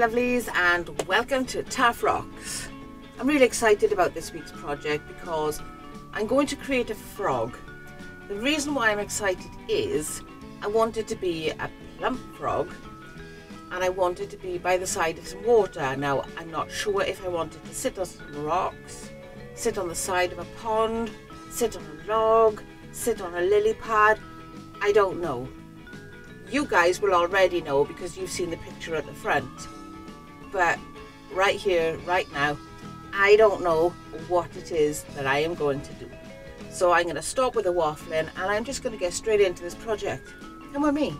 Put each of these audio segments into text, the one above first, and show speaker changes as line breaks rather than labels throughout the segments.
lovelies and welcome to Taff Rocks. I'm really excited about this week's project because I'm going to create a frog. The reason why I'm excited is I want it to be a plump frog and I want it to be by the side of some water. Now I'm not sure if I want it to sit on some rocks, sit on the side of a pond, sit on a log, sit on a lily pad. I don't know. You guys will already know because you've seen the picture at the front. But right here, right now, I don't know what it is that I am going to do. So I'm going to stop with the waffling and I'm just going to get straight into this project. Come with me.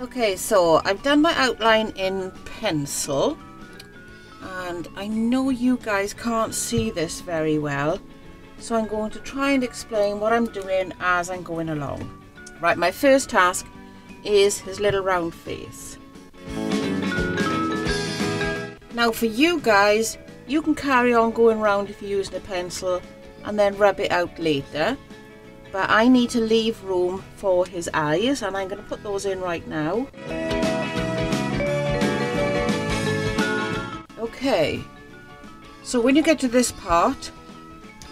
Okay, so I've done my outline in pencil and I know you guys can't see this very well so I'm going to try and explain what I'm doing as I'm going along. Right, my first task is his little round face. Now for you guys, you can carry on going round if you're using a pencil and then rub it out later. But I need to leave room for his eyes and I'm going to put those in right now. Okay, so when you get to this part,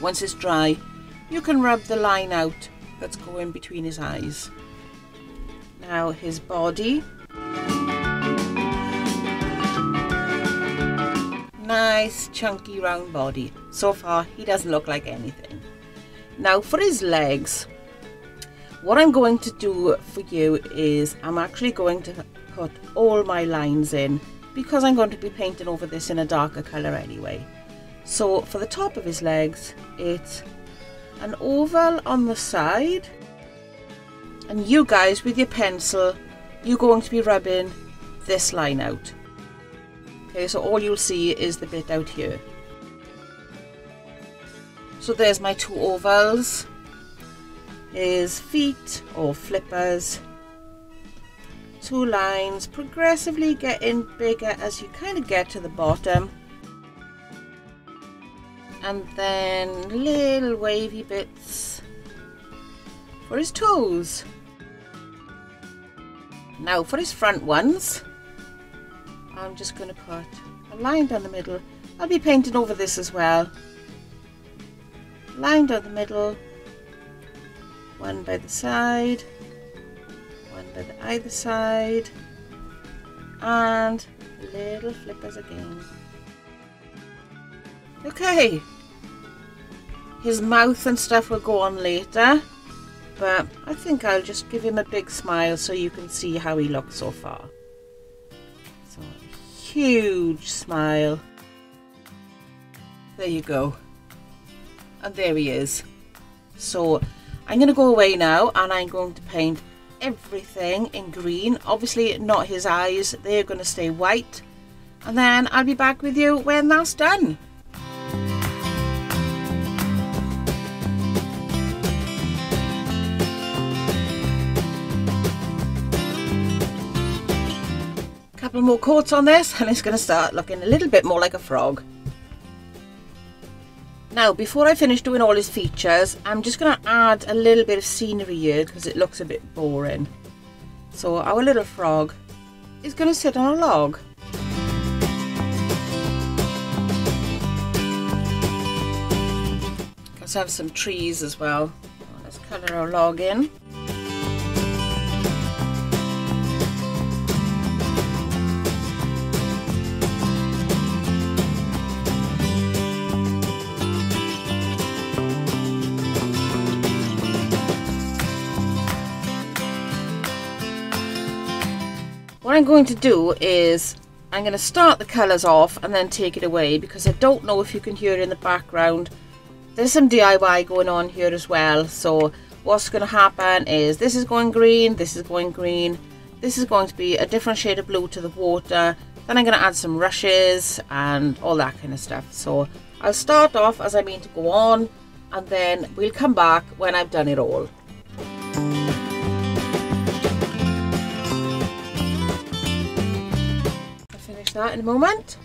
once it's dry, you can rub the line out that's going between his eyes. Now his body. Nice chunky round body. So far he doesn't look like anything. Now for his legs, what I'm going to do for you is I'm actually going to put all my lines in because I'm going to be painting over this in a darker colour anyway. So for the top of his legs, it's an oval on the side and you guys with your pencil you're going to be rubbing this line out okay so all you'll see is the bit out here. So there's my two ovals his feet or flippers. Two lines progressively getting bigger as you kind of get to the bottom. And then little wavy bits for his toes. Now for his front ones, I'm just going to put a line down the middle. I'll be painting over this as well. Line down the middle, one by the side, one by the either side, and little flippers again. Okay, his mouth and stuff will go on later but I think I'll just give him a big smile so you can see how he looks so far. Huge smile. There you go. And there he is. So, I'm going to go away now and I'm going to paint everything in green. Obviously, not his eyes. They're going to stay white. And then I'll be back with you when that's done. Couple more coats on this and it's going to start looking a little bit more like a frog. Now before I finish doing all his features I'm just going to add a little bit of scenery here because it looks a bit boring. So our little frog is going to sit on a log. Let's have some trees as well. Let's colour our log in. I'm going to do is I'm going to start the colours off and then take it away because I don't know if you can hear in the background. There's some DIY going on here as well. So what's going to happen is this is going green, this is going green, this is going to be a different shade of blue to the water. Then I'm going to add some rushes and all that kind of stuff. So I'll start off as I mean to go on and then we'll come back when I've done it all. That in a moment.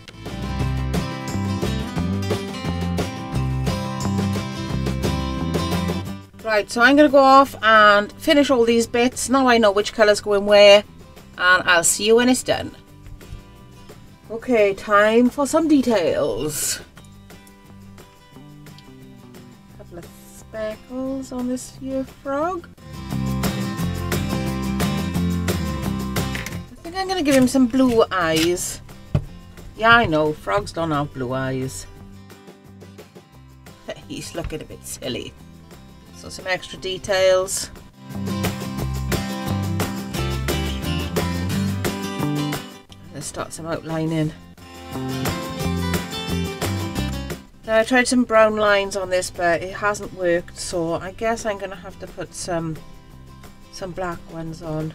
Right, so I'm going to go off and finish all these bits. Now I know which colours go in where and I'll see you when it's done. Okay, time for some details. Couple of speckles on this here frog. I think I'm gonna give him some blue eyes. Yeah, I know, frogs don't have blue eyes. He's looking a bit silly. So some extra details. Let's start some outlining. Now I tried some brown lines on this but it hasn't worked so I guess I'm gonna have to put some some black ones on.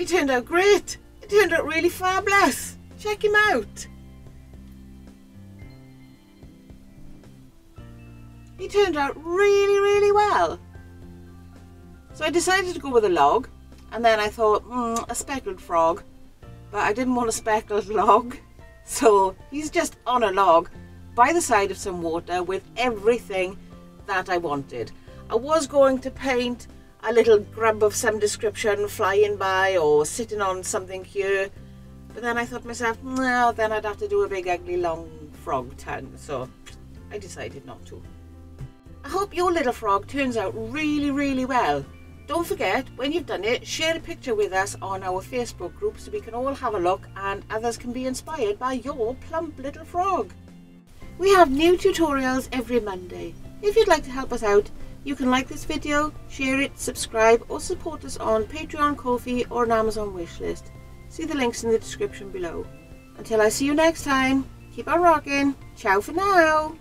He turned out great. He turned out really fabulous. Check him out. He turned out really, really well. So I decided to go with a log and then I thought, mm, a speckled frog. But I didn't want a speckled log. So he's just on a log by the side of some water with everything that I wanted. I was going to paint a little grub of some description flying by or sitting on something here. But then I thought myself, no, then I'd have to do a big ugly long frog tongue. So I decided not to. I hope your little frog turns out really, really well. Don't forget, when you've done it, share a picture with us on our Facebook group so we can all have a look and others can be inspired by your plump little frog. We have new tutorials every Monday. If you'd like to help us out, you can like this video, share it, subscribe or support us on Patreon, Ko-fi or an Amazon wishlist. See the links in the description below. Until I see you next time, keep on rocking. Ciao for now.